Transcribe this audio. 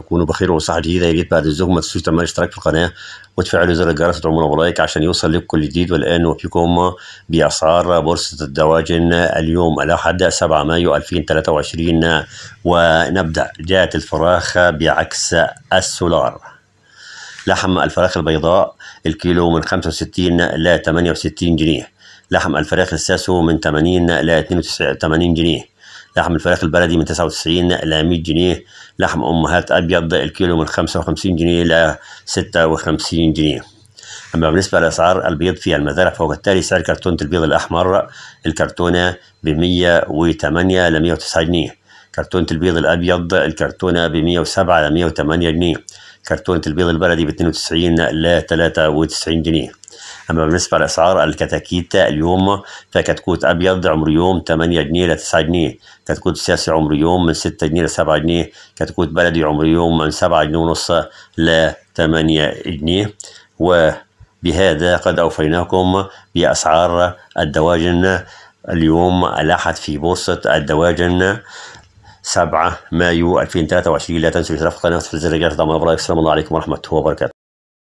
تكونوا بخير وصحة جديدة. يا ريت بعد إذنكم ما تنسوش تعملوا اشتراك في القناة وتفعلوا زر الجرس وتعملوا ب like عشان يوصل لكم كل جديد. والآن نوافيكم بأسعار بورصة الدواجن اليوم الأحد 7 مايو 2023 ونبدأ جاءت الفراخ بعكس السولار. لحم الفراخ البيضاء الكيلو من 65 ل 68 جنيه. لحم الفراخ الساسو من 80 ل 82 جنيه. لحم الفراخ البلدي من 99 ل 100 جنيه لحم أمهات أبيض الكيلو من 55 جنيه ل 56 جنيه. أما بالنسبة لأسعار البيض في المزارع فهو بالتالي سعر كرتونة البيض الأحمر الكرتونة ب 108 ل 109 جنيه. كرتونة البيض الأبيض الكرتونة ب 107 ل 108 جنيه. كرتونة البيض البلدي ب 92 ل 93 جنيه. أما بالنسبة لأسعار الكتاكيت اليوم فكتكوت أبيض عمر يوم 8 جنيه ل 9 جنيه. كتكوت سياسي عمر يوم من 6 جنيه ل 7 جنيه. كتكوت بلدي عمر يوم من 7 جنيه ونص ل 8 جنيه. وبهذا قد أوفيناكم بأسعار الدواجن. اليوم الأحد في بورصة الدواجن. 7 مايو 2023 لا تنسوا الاشتراك في القناة وتفعيل زر الجرس. دعم السلام الله عليكم ورحمة الله وبركاته.